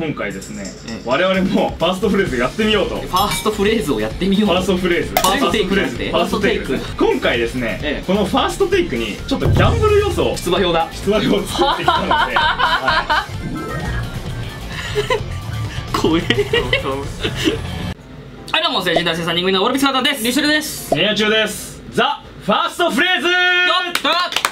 今回ですね、ええ。我々もファーストフレーズやってみようと。ファーストフレーズをやってみよう。ファーストフレーズ。ファーストテイクフレーズファーストテイク。今回ですね、ええ。このファーストテイクにちょっとギャンブル要素出馬表だ出題を作ってきたので、は怖え。はいどうも成人男性3人組のオルビスカータです。リシュルです。い、練習中です。ザ・ファーストフレーズ。よっ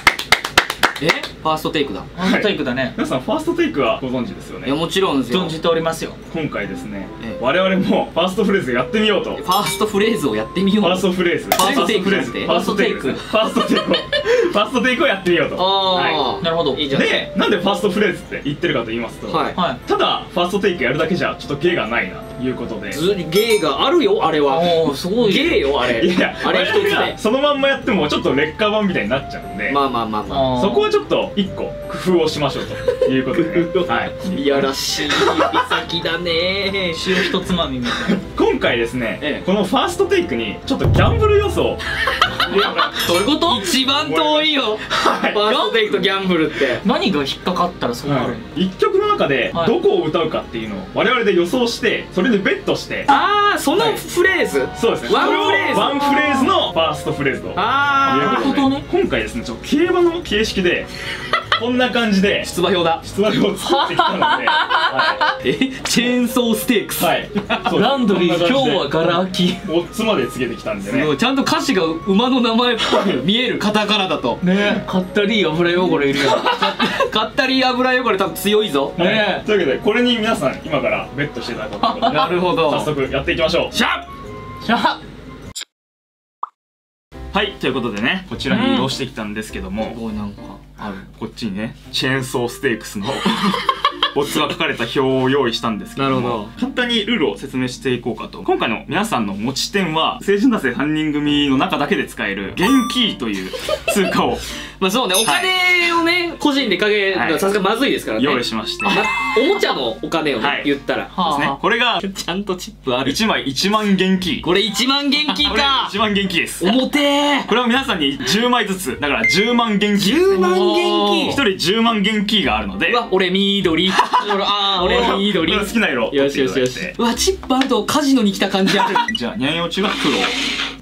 え？ファーストテイクだ。ワンテイクだね。皆さんファーストテイクはご存知ですよね。いやもちろんですよ。存じておりますよ。今回ですね、ええ。我々もファーストフレーズやってみようと。ファーストフレーズをやってみよう。ファーストフレーズ。ファーストテイクフレーファーストテイク。ファーストテイク。をファーストテイクをやってみようと。ああ、なるほど。いいじゃん。でなんでファーストフレーズって言ってるかと言いますと、はい。はい。ただファーストテイクやるだけじゃちょっと芸がないな。ということで。ず芸があるよあれは。おおすごい。芸よあれ。いやあれ一つで。そのまんまやってもちょっと劣化版みたいになっちゃうんで、まあまあまあまあ。そこはちょっと一個工夫をしましょうということで、ね、はい。いやらしい指先だね。塩一つまみみたいな。今回ですね、ええ。このファーストテイクにちょっとギャンブル要素をどういうこと？一番遠いよ。ファーストテイクとギャンブルって。何が引っかかったらそうなるの？一曲の中ではい。どこを歌うかっていうのを我々で予想してそれでベットして。ああそのフレーズ？そうですね。ワンフレーズ。ワンフレーズのファーストフレーズとああなるほどね。今回ですねちょっと競馬の形式でこんな感じで。出馬表だ。出題を作ってきたので、は え？チェーンソーステークス。い、はい、ランドリー今日はガラ空き。オッズまでつけてきたんですねごい。ちゃんと歌詞が馬の名前っぽく 見えるカタカナだと。ね。かったり油汚れいるよか ったり油汚れ多分強いぞ。はい。ねというわけでこれに皆さん今からベットしていただこうということでなるほど。早速やっていきましょう。シャしゃはい。ということでね。こちらに移動してきたんですけども、すごいなんかこっちにねチェーンソーステークスのオッズが書かれた表を用意したんですけどもなるほど。簡単にルールを説明していこうかと。今回の皆さんの持ち点は成人男性3人組の中だけで使える現金という通貨をまあそうねお金をね個人でかけるのはさすがまずいですからね。用意しまして、まおもちゃのお金をねはい。言ったら。はですね。これがちゃんとチップある。1枚1万元キー。これ1万元金 これか1万元キーです。重てえこれを皆さんに10枚ずつ。だから10万元キー10万元1人10万元キーがあるので。うわ俺緑。あー俺緑。好きな色をよしよしよし。うわチップあるとカジノに来た感じある。じゃあ、ニャンヨウチが黒。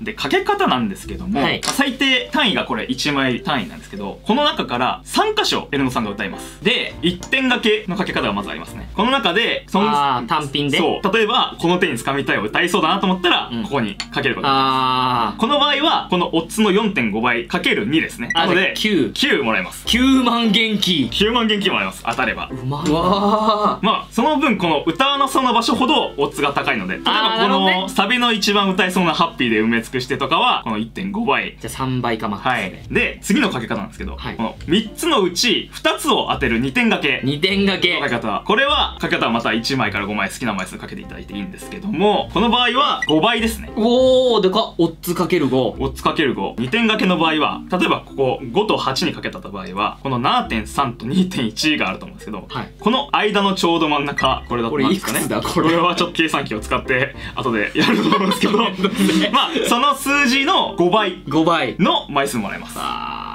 で、かけ方なんですけども、はい最低単位がこれ1枚単位なんですけど、この中から3箇所エルノさんが歌います。で、1点掛けのかけ方がまずありますね。この中で、その、単品で？そう。例えば、この手に掴みたいを歌いそうだなと思ったら、うんここにかけることができますこの場合は、このオッズの4.5倍かける2ですね。なので、9 9もらえます。9万元気9万元気もらえます。当たれば。うまいうわまあ、その分、この歌わなそうな場所ほどオッズが高いので、例えばこのサビの一番歌いそうなハッピーで埋め尽くしてとかは、この1.5倍。じゃあ3倍かまはい。で、次のかけ方なんですけど、はい。この3つのうち2つを当てる2点掛け。2点掛け。のかけ方。これはかけ方はまた1枚から5枚好きな枚数かけていただいていいんですけどもこの場合は5倍ですね。おおでかっ。オッズかける5オッズかける52点掛けの場合は例えばここ5と8にかけた場合はこの7.3と2.1があると思うんですけど、はい。この間のちょうど真ん中これだとこれなんですかね。いくつだこれ。はちょっと計算機を使って後でやると思うんですけど。まあその数字の5倍5倍。の枚数もらえます。あ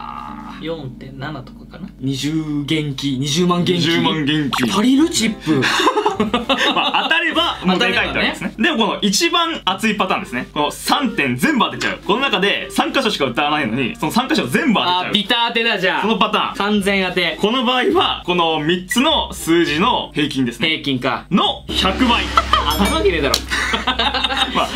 4.7とかかな。20元気20万元気。10万元気。足りるチップ。まあ、当たれば問題ないってわけですね。でもこの一番熱いパターンですね。この3点全部当てちゃう。この中で3箇所しか歌わないのにその3箇所全部当てちゃう。あービター当てだじゃこのあパターン。完全当て。この場合はこの3つの数字の平均ですね。平均か。の100倍。当たるわけねえだろ。まあ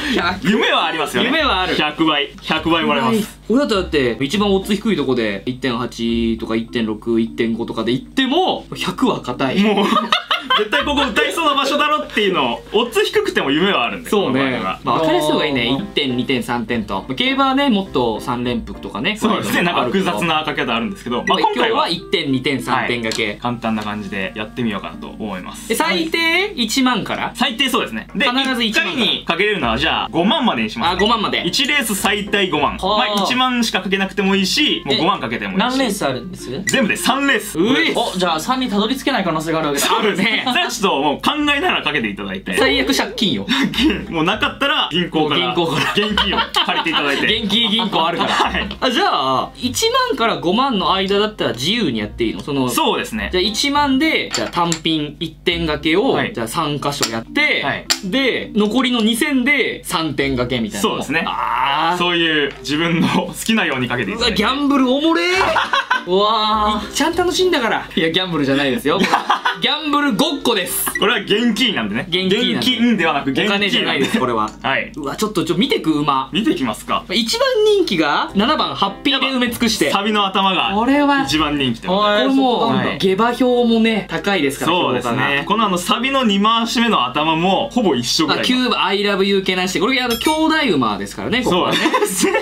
夢はありますよね。夢はある。100倍。100倍もらえますこれだとだって一番オッズ低いとこで1.8とか1.61.5とかでいっても100は硬い。もう 絶対ここ歌いそうな場所だろっていうのをオッズ低くても夢はあるんでそうね。まあ分かりやすい方がいいね。1点2点3点と。競馬はねもっと3連複とかねそうですね。なんか複雑ななかけ方あるんですけど、まあ、まあ、今日は今回は1点2点3点掛け、簡単な感じでやってみようかなと思います。で最低1万から？最低そうですね。で必ず1 1万回にかけれるのはじゃあ5万までにします、あ5万まで。1レース最大5万。まはあ。あ1万しかかけなくてもいいしもうえ5万かけてもいいし。何レースあるんです？全部で3レース。おじゃあ3にたどり着けない可能性があるわけだ。あるね。ねそれはちょっともう考えながらかけていただいて。最悪借金よ。もうなかったら銀行から銀行から。現金を借りていただいて。現金銀行あるから。はい。あじゃあ1万から5万の間だったら自由にやっていいの？そのそうですね。じゃあ1万でじゃあ単品1点掛けを、はい。じゃあ3箇所やって、はい。で残りの2000で3点掛けみたいな。そうですね。ああそういう自分の好きなようにかけていうただいて。わギャンブルおもれー うわー。ちゃん楽しいんだから。いやギャンブルじゃないですよ。ギャンブルごっこです。これは現金なんでね。現金なんで。金ではなく現金。お金じゃないですこれは。はい。うわちょっとちょ見てく馬。見ていきますか。一番人気が7番ハッピーで埋め尽くして。サビの頭がこれは。一番人気でこれもう、はい。下馬評もね高いですからそうですね。このあのサビの2回し目の頭もほぼ一緒ぐあらい9番「I love you けなして。これあの兄弟馬ですからねここはね。そうね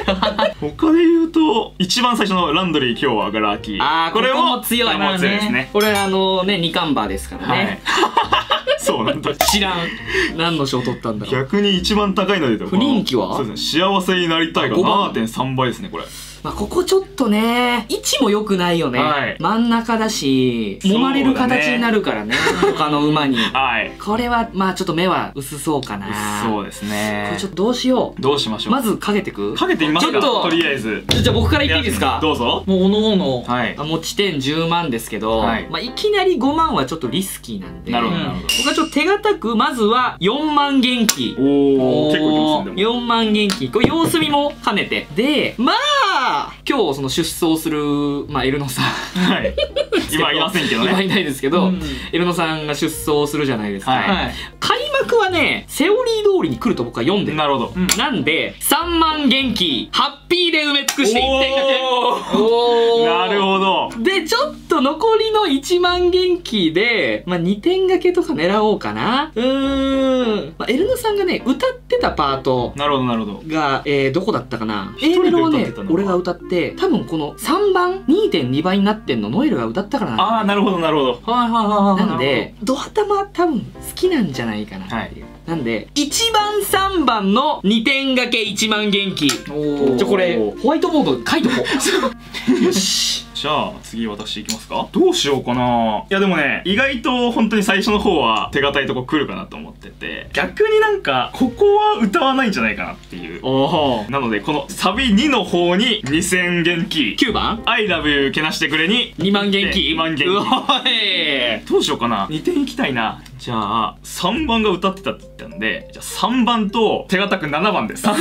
他で言うと一番最初のランドリー今日はガラ空き。ああこれも強いも強いですね。これあのね二冠馬ですからはい。ね、そうなんだ。知らん。何の賞取ったんだろう。逆に一番高いので言うと不人気は？そうですね幸せになりたいがあ五番。7.3倍ですねこれまあ、ここちょっとね位置も良くないよね、はい。真ん中だし揉まれる形になるからね。他の馬に。はい。これはまあちょっと目は薄そうかな。そうですこねれちょっとどうしよどうしましょう？うまずかけてく？かけてみますかちょっととりあえず。じゃあ僕から言っていいですか？どうぞ。もうおのおの。はい。あ持ち点10万ですけど、はい。まあ、いきなり5万はちょっとリスキーなんでなるほどうんなるほ僕はちょっと手堅くまずは4万元気。どおおおー結構いきますねでも。4万元気。これ様子見も兼ねて。でまあ今日その出走する、まあ、エルノさん。はい。今いませんけどね。今いないですけど、うん。エルノさんが出走するじゃないですか、はいはい。開幕はねセオリー通りに来ると僕は読んでる。なるほど。うん。なんで3万元気ハッピーで埋め尽くして1点掛けおなるほど。で、ちょっと残りの1万元気で、まあ、2点掛けとか狙おうかな。うーん。まあ、エルノさんがね、歌ってたパートなるほどなるほど。が、えー、どこだったかな。一 ?A メロは。ね俺が歌って、多分この3番、2.2倍になってんの、ノエルが歌ったからなああなるほどなるほどはいはいはいはいなんで、ド頭多分好きなんじゃないかなっていう。なんで、1番3番の2点掛け1万元気。ちおょ、これお、ホワイトボードで書いとこう。よし。じゃあ次私いきますか。どうしようかな。いやでもね意外と本当に最初の方は手堅いとこ来るかなと思ってて。逆になんかここは歌わないんじゃないかなっていう。なのでこのサビ2の方に2000元気9番？I love you けなしてくれに。2万元気2万元うお気い。どうしようかな。2点いきたいなじゃあ3番が歌ってたって言ったんでじゃあ3番と手堅く7番ですさっ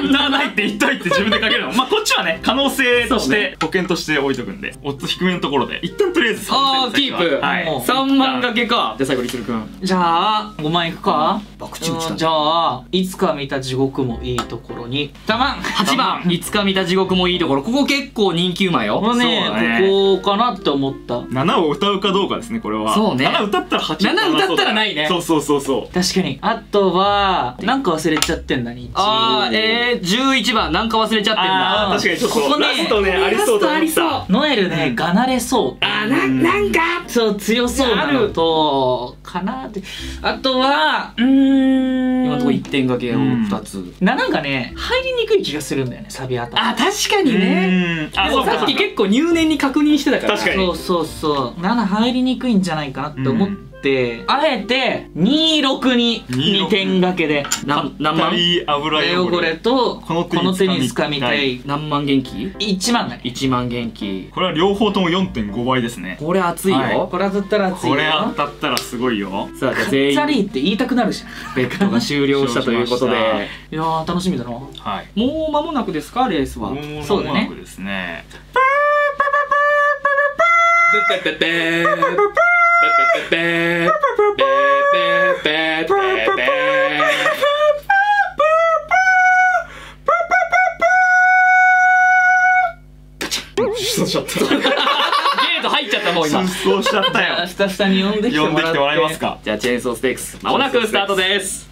き歌わないって言っといて自分でかけるの。まあこっちはね可能性として保険として置いとくんでオッズ低めのところで一旦とりあえず3あーキープ。はい。もう3万掛けか。じゃあ最後にするくん。じゃあ5万いくか？バクチ打ちだうんじゃあいつか見た地獄もいいところに。2万8番いつか見た地獄もいいところ。ここ結構人気馬よ。これね。そう。だねここかなって思った。7を歌うかどうかですねこれは。そうね。7歌ったら8 7歌ったらないね。そうそうそうそう。確かに。あとはなんか忘れちゃってんだにあーえー、11番なんか忘れちゃってんだ。あー。確かにちょっとここねラストねありそうと思っラストありたノエルね、がなれそう。あーななんかそう強そうなのとかなって。あとはうーん。今のところ1点掛けをうん。2つななんかね入りにくい気がするんだよねサビあたり。あ確かにうねあでもさっき結構入念に確認してたから。確かに。そうそうそう。7入りにくいんじゃないかなって思って、あえて26に2点掛けで何何万油汚れ。とこの手この手にに掴みたい。何万元気？1万だね。1万元気。これは両方とも4.5倍ですね。これ熱いよ、はい。これ当たったら熱いよ。これ当たったらすごいよ。さあじゃあ全ザ員リーって言いたくなるじゃん。ベッドが終了したということで。いやー楽しみだな。はい。もう間もなくですか？レースは。もう間もなくですね。ペペペペーペペペペーペペペペペ 出走しちゃったゲート入っちゃったもう今。出走しちゃったよ。スタスタに呼んできて呼んもらってできてもらえますかじゃあチェーンソーステークス。間もなくスタートです。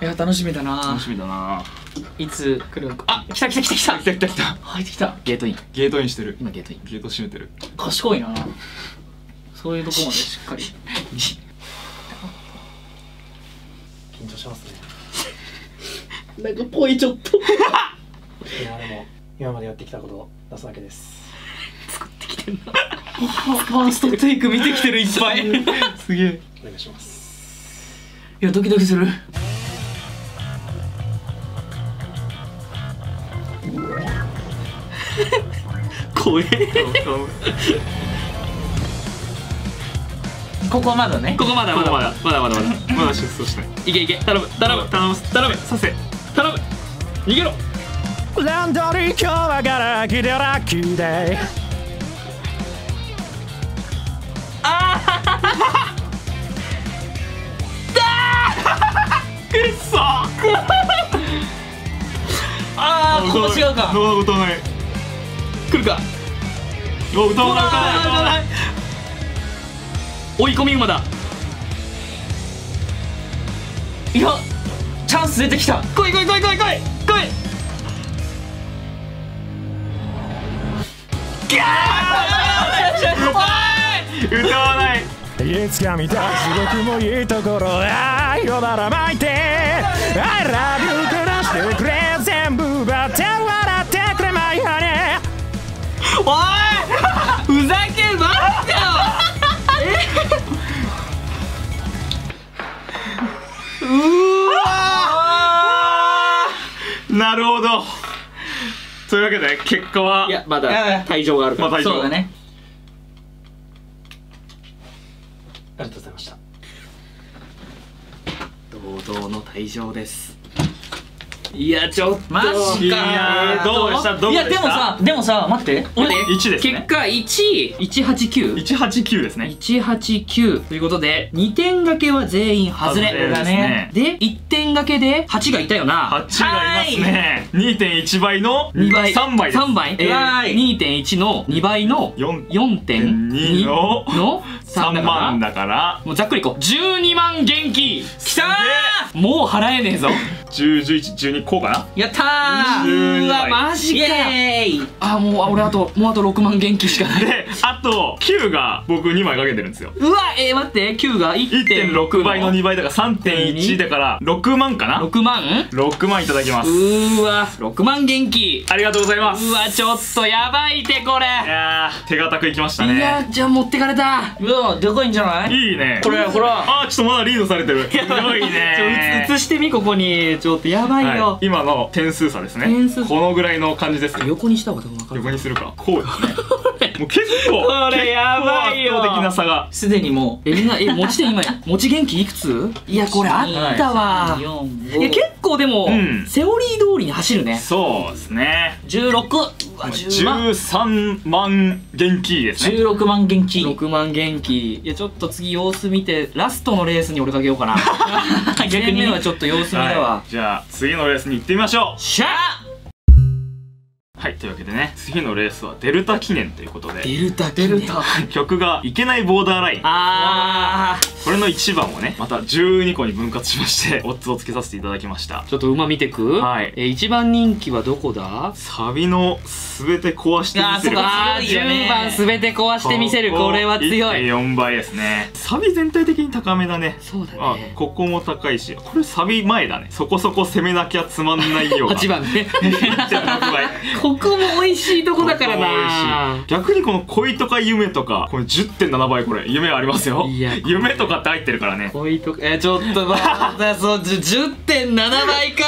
いや楽しみだな。楽しみだないつ来るのか。あ来た来た来た来た。来た来た来た。入ってきた。ゲートイン。ゲートインしてる。今ゲートイン。ゲート閉めてる。賢いな。そういうとこまでしっかり。緊張しますね。なんかぽいちょっと。いやでも今までやってきたことを出すだけです。作ってきててんな。ファーストテイク見てきてるいっぱい。いすげえ。お願いします。やドキドキする怖えここまだねここまだまだまだまだまだまだまだ出走しない。い。けい。け頼む頼む頼む頼むさせ頼む逃げろランドリー今日はガラキでラッキーデイくっそああここ違うかノー歌わない。来るか？お歌わない歌わない歌わない。追い込み馬だ。いやチャンス出てきた。来い来い来い来い来い来い。歌わない。い！つか見た地獄もいいところ。愛をばらまいて。I love you おい！ふざけん待ってよ！なるほど。というわけで結果はいやまだ退場があるから。まあそうだね。ありがとうございました。堂々の退場ですいやちょっと。マジいかどうでした？どういやでした？でもさでもさ待って。俺1ですね。結果1 189 189ですね。189ということで2点掛けは全員外れ外れですね。で1点掛けで8がいたよな。8がいますね。2.1倍の2倍。3倍です。3倍、えわー、2.1の2倍の4 4.2のの3 3万だだから。もうざっくりいこう。12万元気。きたー。もう払えねえぞ。101112こうかな？やったー！12うわマジか！エーイ！あもう俺あともうあと6万元気しかない。であと9が僕2枚かけてるんですよ。うわえー、待って。9が1.6 1.6倍の2倍だから3.1だから6万かな？6万？6万いただきます。うーわ6万元気。ありがとうございます。うわちょっとやばいってこれ。いやー手堅くいきましたいやねじゃあ持ってかれた。うわでかいんじゃない？いいね。これほら。あちょっとまだリードされてる。すごいねちょ映してみここに。ちょっとやばいよ、はい、今の点数差ですね。点数差。このぐらいの感じです横にした方が多分分かる。横にするか。こうですねもう結構これやばいよ。結構圧倒的な差が。すでにもうえみんなえ持ち点今持ち元気いくつ？いやこれあったわ、四いや結構でも、うん。セオリー通りに走るね。そうですね。16うわ10万。13万元気ですね。16万元気6万元気いやちょっと次様子見てラストのレースに俺かけようかな。逆にはちょっと様子見だわ、はい、じゃあ次のレースに行ってみましょう。しゃはいというわけでね次のレースはデルタ記念ということで。デルタデルタ。曲が「いけないボーダーライン」あー。これの1番をねまた12個に分割しましてオッズをつけさせていただきました。ちょっと馬見てく？はい。え一番人気はどこだ？サビの全て壊してみせる。ああー強いよね10番すべて壊してみせる。これは強い。4倍ですね。サビ全体的に高めだね。そうだあねここも高いし。これサビ前だね。そこそこ攻めなきゃつまんないような。8番ね1.6倍ここも美味しいとこだからな。逆にこの恋とか夢とかこれ10.7倍これ夢ありますよ。夢とかって入ってるからね。恋とかえちょっと待ってそうじゅ10.7倍か。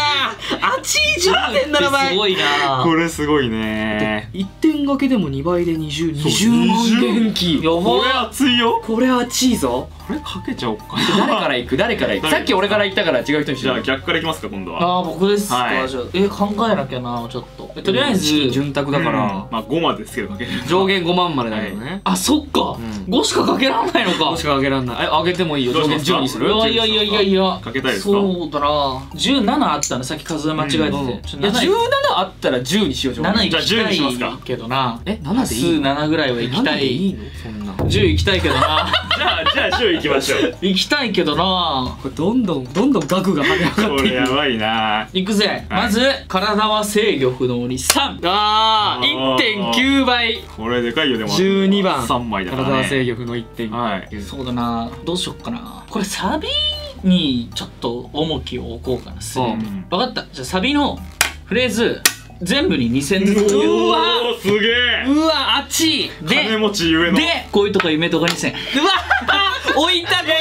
あちい10.7倍。すごいな。これすごいね。1点掛けでも2倍で2020そう万元気。やば。これ熱いよ。これ熱いぞこれかけちゃおうか誰から行く？誰から行く？誰さっき俺から言ったから違う人に。しじゃあ逆からいきますか今度は。あー僕ですか、はい。じゃあえ考えなきゃなちょっと。えとりあえず潤沢だから、うん。まあ5までですけどかける上限5万までだけどね、あそっか、ん。5しかかけらんないのか。どうしか上げらんない。え上げてもいいよ。上限どうします？か10にする？いやいやいやいやいや。かけたいですか？そうだな。17あったのさっき数え間違えてて、うん。いや17 7あったら10にしよう7じゃあ10たにしますか。いけどな。え7でいい数7ぐらいは行きた7でいいいの？そんな。10行きたいけどな。じゃあじゃあ10いきましょう。行きたいけどな。これどんどんどんどん額が跳ね上がこっていく。れやばいな。行くぜ、まず体は制御不能に3あー。あー1.9倍。これでかいよでも。12番。3枚だから体はね制御不能1.9はい。そうだな。どうしよっかな。これサビにちょっと重きを置こうかな。すでにうん。分かった。じゃあサビのフレーズ全部に2000ずつ。うわ。すげえ。うわあっち金持ちゆえの。で恋とか夢とか2000うわ置いたこい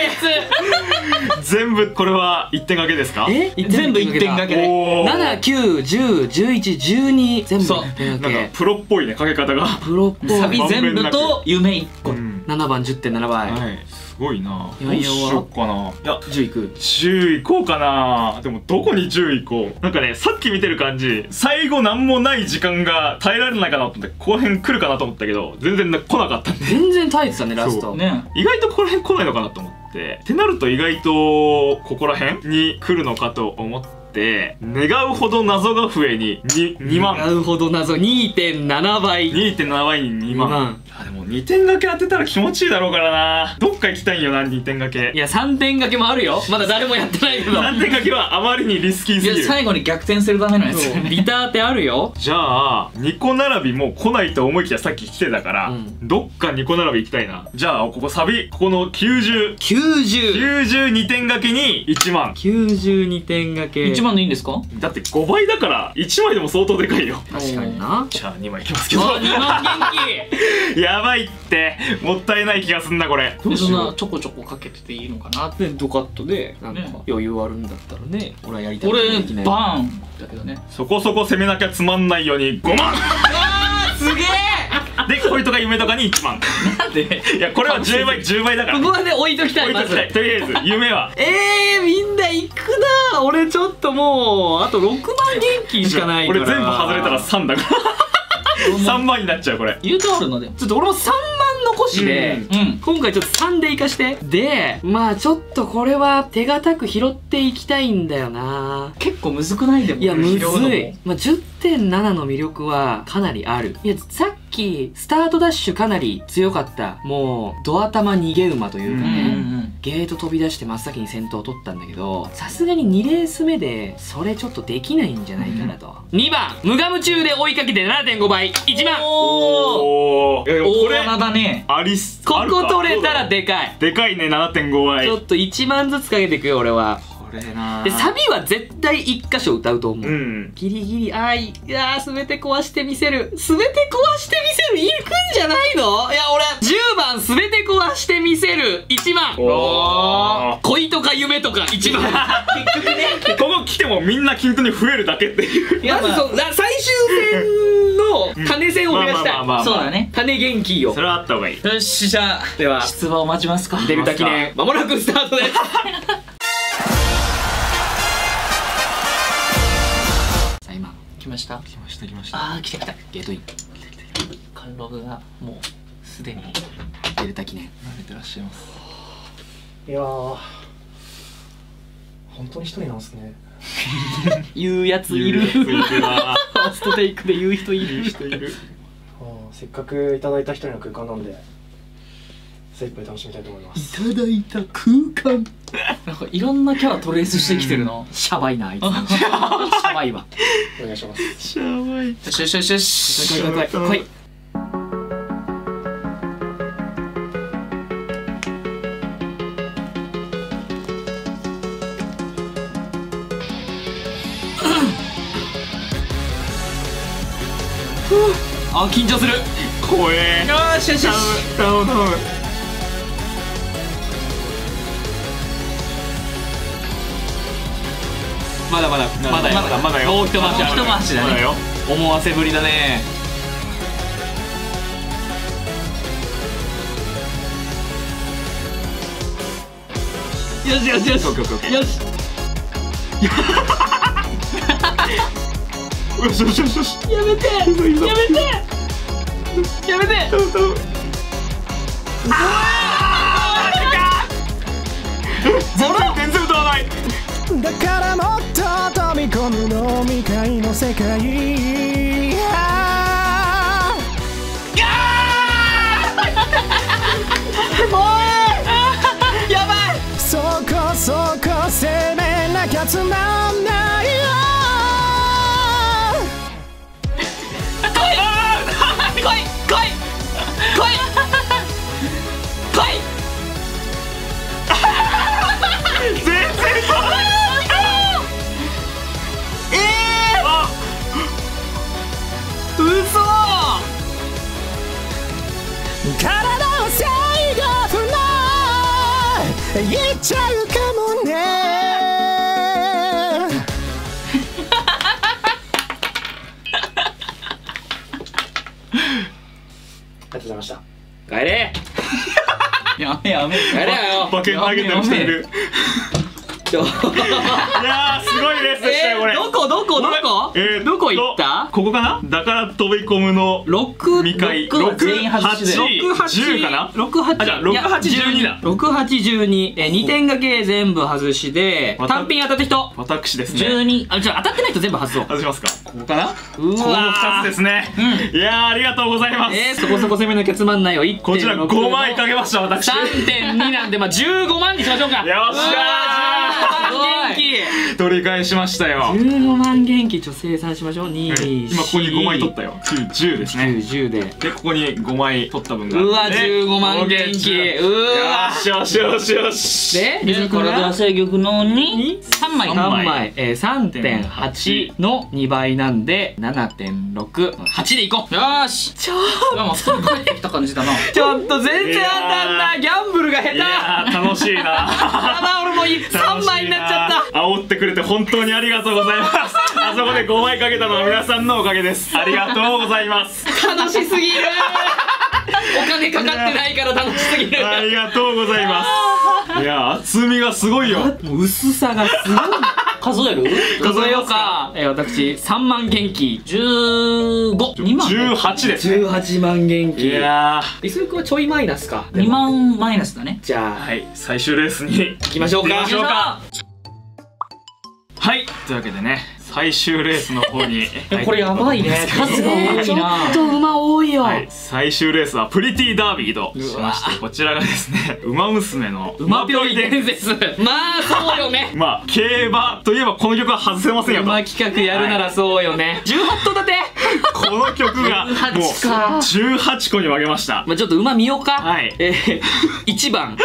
全部これは1点掛けですか？つえ？全部1点掛け。でおー。7910112全部そう。1点なんか掛けプロっぽいねかけ方が。プロっぽい。サビ全部と夢1個。うん。7番10.7倍、はいすごいな。どうしようかな。いや10いく。10いこうかな。でもどこに10いこう？なんかねさっき見てる感じ最後なんもない時間が耐えられないかなと思ってこの辺来るかなと思ったけど全然な来なかったんで全然耐えてたねラスト。ね。意外とここら辺来ないのかなと思って。ってなると意外とここら辺に来るのかと思って願うほど謎が増えに 2, 2万。なるほど謎。2.7倍。2.7倍に2万。2万。あでも2点掛け当てたら気持ちいいだろうからな。どっか行きたいんよな2点掛け。いや3点掛けもあるよ。まだ誰もやってないけど。3点掛けはあまりにリスキーいすぎる。や最後に逆転するためのやつ。そう。ビターってあるよ。じゃあ2個並びもう来ないと思いきやさっき来てたから、うん。どっか2個並び行きたいな。じゃあここサビ。ここの90 90 92点掛けに1万。92点掛け。1万でいいんですか？だって5倍だから1枚でも相当でかいよ。確かにな。じゃあ2枚いきますけど。あ2万元 やばいって。もったいない気がすんなこれ。でそんなちょこちょこかけてていいのかなって。ドカッとでなんかね。余裕あるんだったらね俺はやりたい俺バーンだけどね。そこそこ攻めなきゃつまんないように5万すげえで恋とか夢とかに1万なんで？いやこれは10倍10倍だから。ここはね置いときたい置いときたいとりあえず夢は。えー、みんな行くな。俺ちょっともうあと6万元金しかないから。俺全部外れたら3だから。3万になっちゃうこれ。言うとあるので。もちょっと俺も3万残しで、うん。うん。今回ちょっと3でいかして。でまあちょっとこれは手堅く拾っていきたいんだよな。結構むずくないでもいやむずい、まあ、10.7の魅力はかなりある。いやさっきスタートダッシュかなり強かったもうド頭逃げ馬というかうんうね、ん。ゲート飛び出して真っ先に先頭を取ったんだけどさすがに2レース目でそれちょっとできないんじゃないかなと、2番無我夢中で追いかけて7.5倍。1番。おおおいやでもこれ大穴だね。ありすここ取れたらでかい。でかいね7.5倍。ちょっと1万ずつかけていくよ俺は。これな。でサビは絶対1箇所歌うと思う、うん。ギリギリあーいいやー全て壊してみせる。全て壊してみせる？いくんじゃないの？いや俺10番全て壊してみせる。1番。おー。恋とか夢とか1番。ここ来てもみんな均等に増えるだけっていう。いやまずそうな最終戦の種戦を増やしたい、まあまあまあまあそうだね。種元気をそれはあった方がいい。よしじゃあでは。出馬を待ちますか。デルタ記念まもなくスタートです 来ました？来ました来ました。あー来た来た。ゲートイン。貫禄がもうすでにデルタ記念慣れてらっしゃいます。いやー本当に一人なんですね。言うやついる。ファーストテイクで言う人いる。人いる。せっかくいただいた一人の空間なんで精一杯楽しみたいと思います。いただいた空間。なんかいろんなキャラトレースしてきてるなシャバいなあいつ。シャバいわ。お願いします。しゃばい。よしよしよしよし。来い来い来い。来いあ緊張する。怖え。よしよしよし。頼む頼むまだまだまだよ。まだまだよ。もう一回し一回しだね。まだよ。思わせぶりだね。よしよしよし。オッケーオッケーオッケー。よし。よしよしよしよし。やめて。やめて。やめて。頼む頼む全然歌わない。だからもっ飛び込む飲み会の世界。あやばい。そこそこ攻めなきゃつまんない。ちゃうかもね。ありがとうございました。帰れ。やめやめ。帰れよ。馬券投げてる人いるちょいやーすごいでしたよこれどこどこどこえーどこ行った？ここかな？だから飛び込むの六2回六は全員外しで610かな？六八あじゃあ6812だ。六八十二。え二点掛け全部外しで単品当たった人？私ですね。12あじゃあ当たってない人全部外そう。外しますか。ここかな？うこの2つですね。いやーありがとうございます。えー、そこそこ攻めなきゃつまんないよ。1.6こちら5枚かけました私。3.2なんでまあ15万にしましょうか。よっしゃー。うわー。元気取り返しましたよ。15万元気ちょっと生産しましょう。2今ここに5枚取ったよ。910ですね。10で。でここに5枚取った分がうわで15万元気。うわ。よしよしよしよし。ででこれで制御のに3枚。3枚、えー、3.8の2倍なんで7.68でいこう。よーし。ちょーもう普通に帰ってきた感じだな。ちょっと全然当たんない。ギャンブルが下手。いやー楽しいな。ただ俺もう3枚になっちゃった。た煽ってくれて本当にありがとうございます。あそこで5枚かけたのは皆さんのおかげです。ありがとうございます。楽しすぎる。お金かかってないから楽しすぎる。ありがとうございます。いや厚みがすごいよ。薄さがすごい。数える？数えようか。えー私3万元気。152万18で。すね18万元い気やリス君はちょいマイナスか。2万マイナスだね。じゃあ。ーはい最終レースに。行行きましょうか。行きましょうか。はいというわけでね最終レースの方に これやばいね。数が多いちょっなと馬多いよ、はい、最終レースはプリティダービーとしましてこちらがですね馬娘の馬ぴょいで伝説。まあそうよね。まあ競馬といえばこの曲は外せませんよと。馬企画やるならそうよね、18頭立て。この曲がもう18か。18個に分けました。まあちょっと馬見ようか。はい。えー、1番。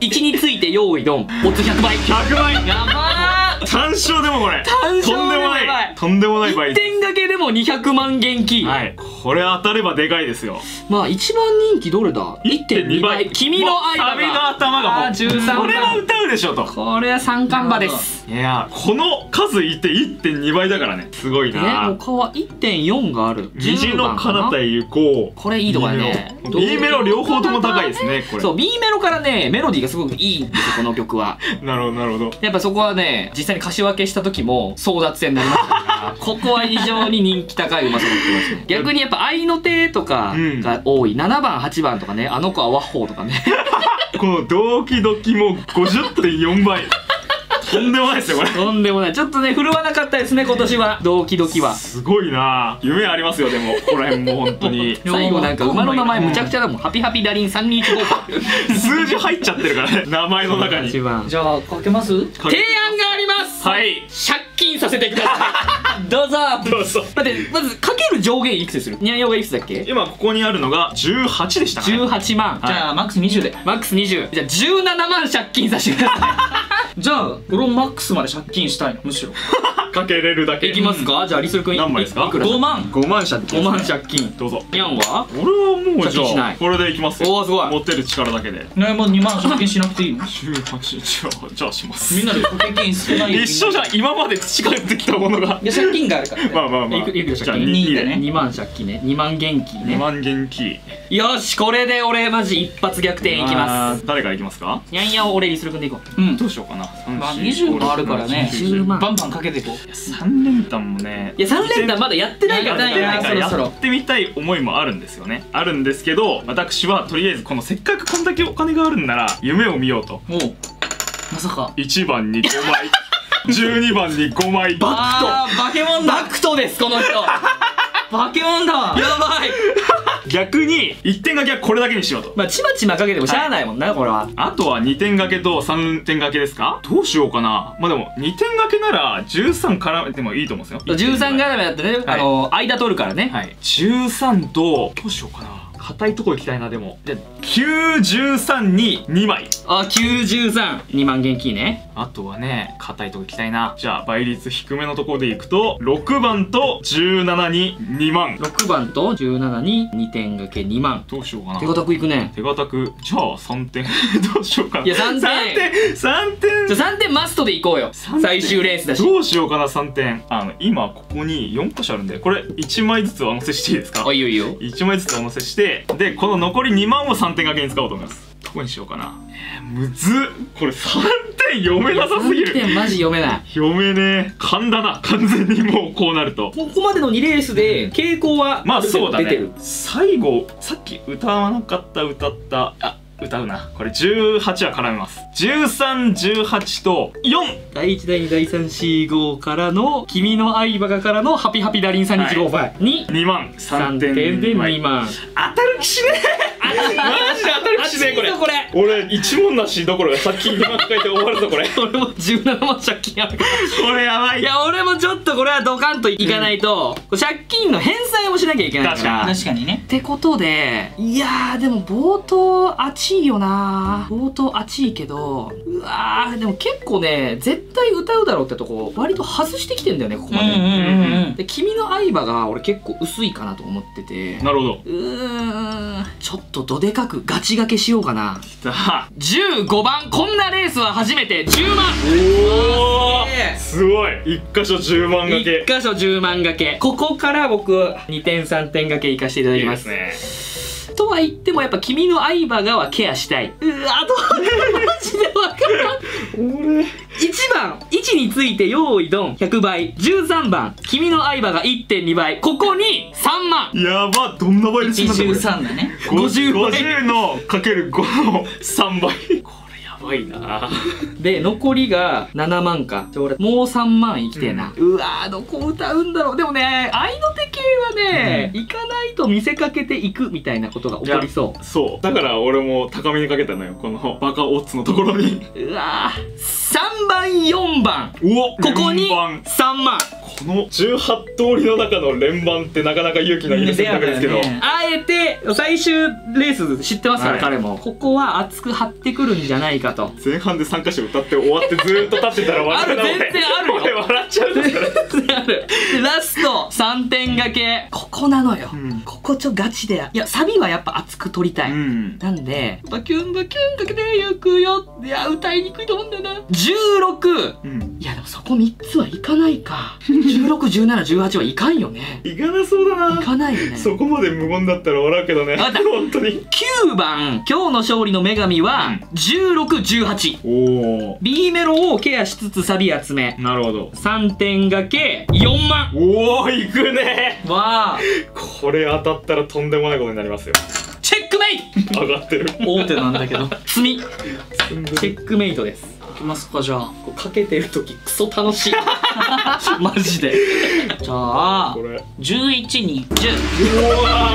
1について用意ドン。オツ100倍。100倍。やば単勝でもこれ。単勝でもとんでもない。いとんでもない倍ー1点掛けでも200万元気、はい。これ当たればでかいですよ。まあ一番人気どれだ？1.2倍。君の愛だもうサビの頭がもうあー13これは歌うでしょと。これは三冠馬です。いやこの数いって1.2倍だからね。すごいえな他は1.4がある。虹10の彼方へ行こう。これいいとこだね。B メロ。両方とも高いですねこれ。そう B メロからねメロディーがすごくいいんですよこの曲は。なるほどなるほど。やっぱそこはね実際に柏分けした時も争奪戦になりましたから。ここは非常に人気高い馬となってますね。逆にやっぱ愛の手とかが多い、7番8番とかね。あの子はワッホーとかね。このドキドキも50.4倍とんでもないですよこれ。とんでもない。ちょっとね振るわなかったですね今年は。ドキドキは。すごいな。夢ありますよでも。ここら辺も本当に。最後なんか馬の名前むちゃくちゃだもん。ハピハピダリン3215数字入っちゃってるからね。名前の中に。一番。じゃあかけます？提案があります。はい。借金させてください。どうぞ。どうぞ。だってまずかける上限いくつする？ニャンヨがいくつだっけ？今ここにあるのが18でしたかね。18万。じゃあマックス20で。マックス20じゃあ17万借金させてくださ じゃあ俺もマックスまで借金したいのむしろ。かけれるだけ。いいきますか？じゃあリスル君何枚ですか？いくら5万。5万借金。5万借金。どうぞ。ニャンは？俺はもうじ借金しない。ゃあこれでいきますよ。おーすごい。持ってる力だけで。ねもう2万借金しなくていいの？18じゃあじゃあします。みんなで掛け金少ないよ。一緒じゃん。今まで培ってきたものが。いや借金があるからね。まあまあまあ。いくいくらじゃあ借金2 2でね。2万借金ね。2万元気2ね万元気よしこれで俺マジ一発逆転いきます。す誰からいきますか？ニャンヤを俺リスル君でいこう。うん。どうしようかな。まあ20もあるからね。10万バンバンかけていこう。3連単もね。いや3連単まだやってないからやってみたい思いもあるんですよね。あるんですけど私はとりあえずこのせっかくこんだけお金があるんなら夢を見ようと。まさか。1番に5枚12番に5枚。バッあーバケモンだ。バクトですこの人。や バケモンだ。ばい。ク逆に1点掛けはこれだけにしようと。まあちまちまかけてもしゃあないもんなこれは。あとは2点掛けと3点掛けですか？どうしようかな。まあでも2点掛けなら13絡めてもいいと思うんですよ。13絡めだってね、はい。あの間取るからね、はい。13とどうしようかな硬いとこ行きたいなでも。じゃあ93に2枚。あ932万元キーね。あとはね硬いとこ行きたいな。じゃあ倍率低めのところでいくと6番と17に2万。6番と17に2点掛け2万。どうしようかな。手堅くいくね。手堅く。じゃあ3点。どうしようかな。いや3点。3点。3点。じゃあ3点マストでいこうよ。3点。最終レースだし。どうしようかな3点。あの今ここに4箇所あるんで。これ1枚ずつ上乗せしていいですか？あいいよいいよ。1枚ずつ上乗せしてでこの残り2万を3点掛けに使おうと思います。どこにしようかな。えー、むずっ。これ3点読めなさすぎ3る点マジ読めない。読めねえ。勘だな。完全にもうこうなると。ここまでの2レースで傾向はまあそうだ出てる。ね最後さっき歌わなかった歌った。あ歌うな。これ18は絡めます。1318と4第1第2第345からの「君の相葉が」からの「ハピハピダリン3日号フに2万。3 3点点で2 2万。当たる気しねえ。マジで当たる気しねえこれ。これ俺一問なしどころかさっき2万抱えて終わるぞこれ。俺も17万借金ある。これやばい。いや俺もちょっとこれはドカンといかないと、借金の返済もしなきゃいけないから。確確かにね。ってことでいやーでも冒頭熱いよな。冒頭熱いけど。うわーでも結構ね絶対歌うだろうってとこ割と外してきてんだよねここまで、んで君の相葉が俺結構薄いかなと思ってて。なるほど。うーん。ちょっとどでかくガチ掛けしようかな。さあ15番こんなレースは初めて。10万。おおえすごい。一箇所10万掛け。1箇所10万掛け。ここから僕2点3点掛けいかせていただきまいいですすねとは言ってもやっぱ君の相葉がはケアしたい。うわどれマジでわからん俺1 番1について用意ドン。100倍。13番。君の相葉が1.2倍。ここに3万。やばどんな倍率になってる13だね。50 50, 倍。50のかける5の3倍 ばいな。で残りが7万か。じゃあ俺もう3万いきてえな、うわーどこ歌うんだろう。でもね愛の手系はね、行かないと見せかけていくみたいなことが起こりそう。そう。だから俺も高めにかけたのよ。このバカオッズのところに。うわー3番4番。おここに連番。3万この18通りの中の連番ってなかなか勇気のいる選択ですけど、ね。あえて最終レース知ってますから、はい。彼も。ここは熱く張ってくるんじゃないかと。前半で3箇所歌って終わってずーっと立ってたら笑うなある全然あるよ。俺 笑っちゃうんですよある。でラスト3点掛け。ここなのよ、ん。ここちょガチでいやサビはやっぱ熱く取りたい、ん。なんでバキュンバキュンかけてゆくよ。いや歌いにくいと思うんだよな。16うん。いやでもそこ3つはいかないか161718はいかんよね。いかなそうだいなかないよね。そこまで無言だったら笑うけどね。わかった本当に。9番今日の勝利の女神は1618おお B メロをケアしつつサビ集め。なるほど。3点掛け4万おおいくね。わあ。これ当たったらとんでもないことになりますよ。チェックメイト。上がってる。大手なんだけど。積み。チェックメイトです。いきますかじゃあ。こうかけてる時クソ楽しい。マジで。じゃあこれ。11に。10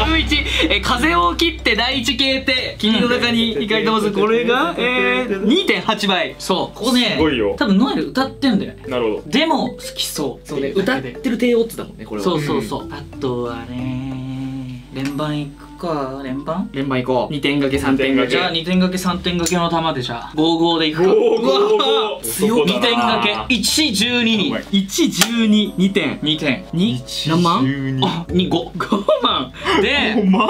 11え風を切って第一形態君の中に光り灯すこれが、えー、2.8倍そう。ここねすごいよ。多分ノエル歌ってんだよね。なるほど。でも好きそう。そうね歌ってる低オッズだもんねこれは。そうそうそう。あとはね連番いくか連番？連番いこう。2点掛け3点掛け。じゃあ2点掛け3点掛けの玉でじゃあ。55でいくか。強2点掛け。112に112点。2点。2何万？あ2 5 5万。で5万？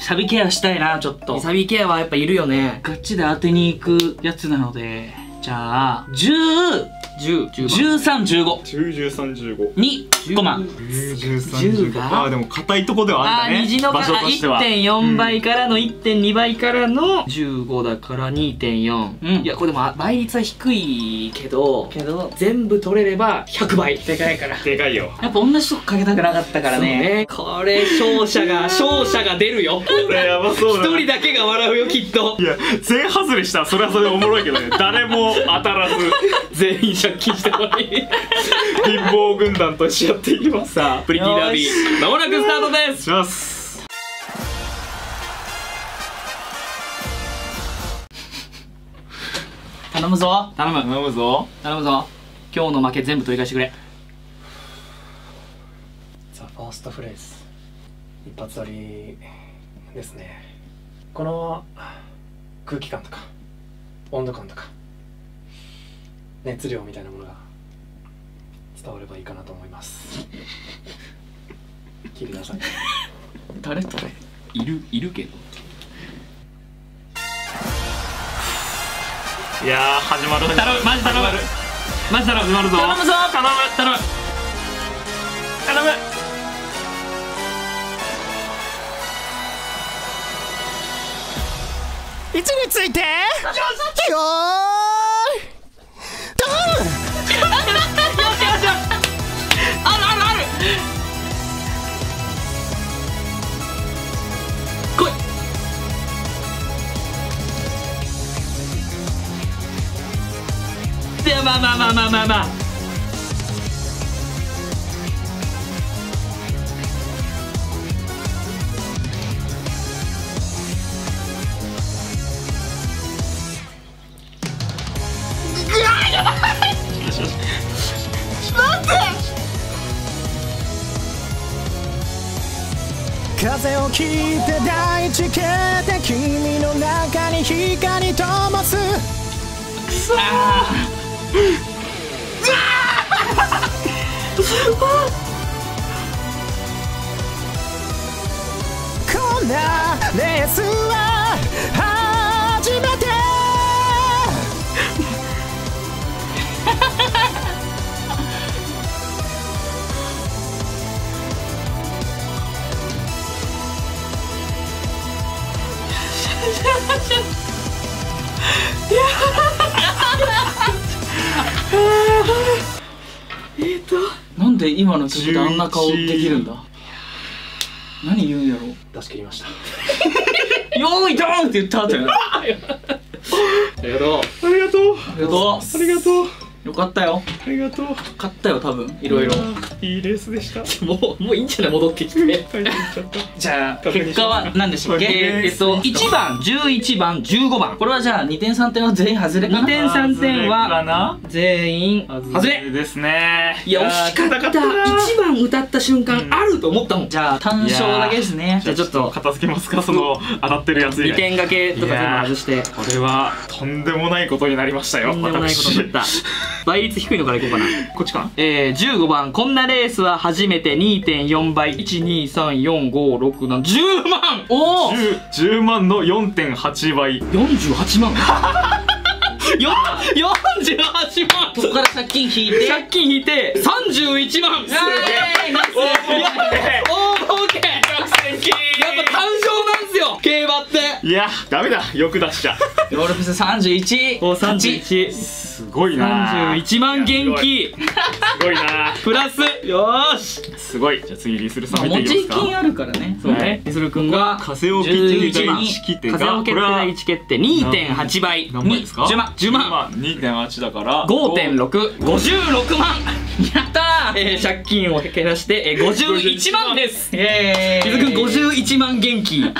サビケアしたいなちょっと。サビケアはやっぱいるよね。ガチで当てに行くやつなので。じゃあ10 10 10番。1315 9035に5万。10があーでも硬いとこではああるんだね。ー虹の場所としては。1.4倍からの1.2倍からの15だから2.4、うん。いやこれでも倍率は低いけどけど。全部取れれば100倍。でかいからでかいよ。やっぱ同じとこかけたくなかったからね。ね。これ勝者が勝者が出るよ。これやばそうだ一人だけが笑うよきっと。いや全外れした。らそれはそれでおもろいけどね。誰も当たらず。全員借金してもらい？貧乏軍団としやっていきますさあ。プリティダービー。まもなくスタートです。します。頼むぞ。頼む。頼むぞ。頼むぞ。今日の負け全部取り返してくれ。ザ・ファーストフレーズ。一発撮りですね。この空気感とか温度感とか熱量みたいなものが伝わればいいかなと思います。聞いてください。誰といるいるけど。いやー始まる。頼むマジ頼む。始まる。マジ頼む始まるぞ。頼むぞ。頼む。頼む。頼む。位置についてよーいドンあるあるある来いでまあまあまあまあまあまあ大地消えて君の中に光灯すこんなレー。スで今の曲であんな顔できるんだ？何言うんやろ？出し切りました。よーいドーンって言った後やな。ありがとう。ありがとう。ありがとありがとうう。よかったよありがとう。勝ったよ多分。いろいろ。いいレースでした。もうもういいんじゃない？戻ってきて。じゃあ結果は何でしたっけ？えっと1番11番15番。これはじゃあ2点3点は全員外れかな？2点3点かはな？全員外れ。ですね。いや惜しかった。戦な。1番歌った瞬間あると思ったもん。じゃあ単勝だけですね。じゃあちょっと片付けますかその当たってるやつ以2外点掛けとか全部外して。これはとんでもないことになりましたよとんでもないことになった。倍率低いのからいこうかな。こっちか？なえー、15番こんなレースは初めて2.4倍。123456710万！おお 10, 10万の4.8倍。48万。よ48万！ここから借金引いて。借金引いて31万！はいナイス！大儲けやっぱ単勝なんすよ！競馬って。いやダメだ。欲出しちゃロールプス31お31すごいな。31万元気。すごい。な。プラス。よーし。すごい。じゃあ次リスルさん見ていきちますか。金あるからね。そうね。リスル君が風を切って11第番一切手風を決定がこれは第1決定2.8倍。何倍ですか？10万。10万。2.8だから。5.656万。やったー、えー、借金を減らして、えー、51万です。イエーイ。水くん51万元気。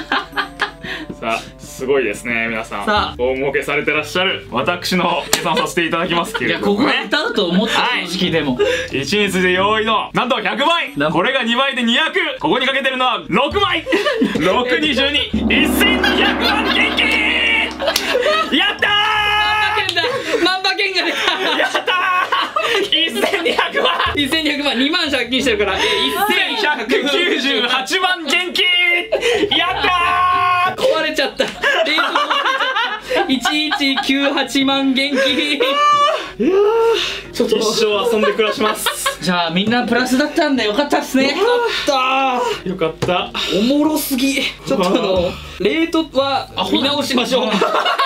さあすごいですね皆さん。さあ。大儲けされてらっしゃる。私の計算させていただきますけいれどもやここ歌うと思ったはい。正直でも。1日で用意のなんと100倍。なこれが2倍で200ここにかけてるのは6倍6221200万元気やった万馬券だ？万馬券がやったー1200万2200万2万借金してるから、えー、1198万元気やったー冷蔵庫壊れちゃった1198万元気。ちょっと一生遊んで暮らしますじゃあみんなプラスだったんでよ。かった。っすねったよかった。おもろすぎ。ちょっとあのレートは見直しましょう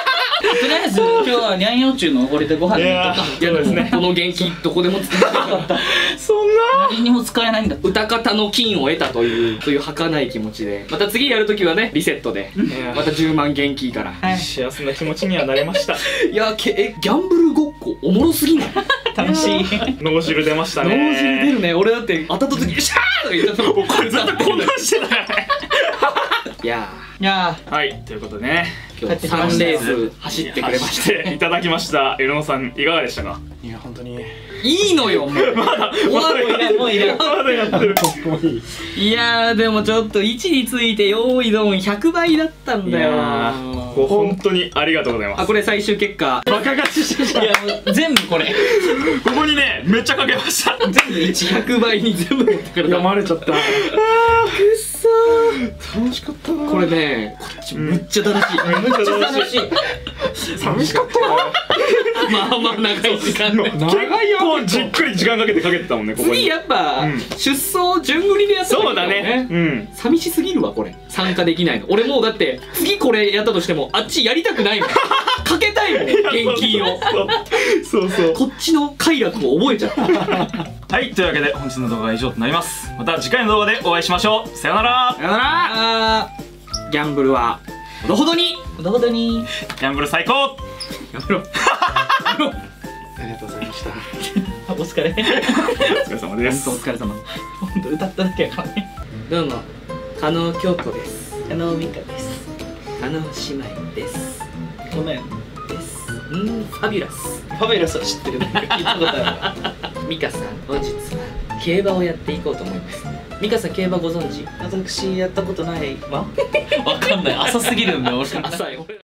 とりあえず今日はニャンヨーチューのおごりでご飯いやに行こーそうですね。この元気どこでも使えなかったそんな？う何にも使えないんだ歌方の金を得たというという儚い気持ちで。また次やるときはねリセットで。また10万元気から。はい。幸せな気持ちにはなれました。いやけえギャンブルごっこおもろすぎない？楽しい。脳汁出ましたね。脳汁出るね。俺だって当たった時シャーとか言った。のこれずっと混乱してたよねいやいやはいということでねー今日3レース走ってくれまし走っていただきましたエロノさんいかがでしたか？いや本当に。たいいのよもう。終わる。もういらんまだやってる。いいいやーでもちょっと1について用意ドン100倍だったんいだよ。やーもう本当にありがとうございます。あこれ最終結果。バカ勝ちしていやもう全部これ。ここにねめっちゃかけました。全部100倍に全部持ってくれた読まれちゃった楽しかったな。ーこれねこっちむっちゃ楽しい。めっちゃ楽しい。寂しかったなまあまあ長い時間。で長いよこうじっくり時間かけてかけてたもんねここに。次やっぱ、うん。出走順繰りでやった方がそうだね。うん。寂しすぎるわこれ。参加できないの。俺もうだって次これやったとしてもあっちやりたくないもん。かけたいもん現金を。そうそう。こっちの快楽を覚えちゃったはいというわけで本日の動画は以上となります。また次回の動画でお会いしましょう。さようなら。さよなら。ギャンブルはほどほどに。ほどほどに。ギャンブル最高。やめろ。ありがとうございました。あお疲れ。お疲れ様です。本当お疲れ様。ほんと歌っただけやからね。どうも加納京子です。あのミカです。加納姉妹です。ごめんですうんファビュラス。ファベラスは知ってる。聞いたことあるわ。ミカさん本日は競馬をやっていこうと思います。ミカさん競馬ご存知？私やったことないわ。わかんない。浅すぎるんだよ俺。浅い